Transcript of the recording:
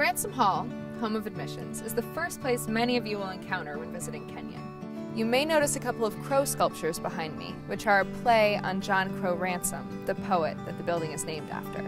Ransom Hall, home of admissions, is the first place many of you will encounter when visiting Kenyon. You may notice a couple of crow sculptures behind me, which are a play on John Crowe Ransom, the poet that the building is named after.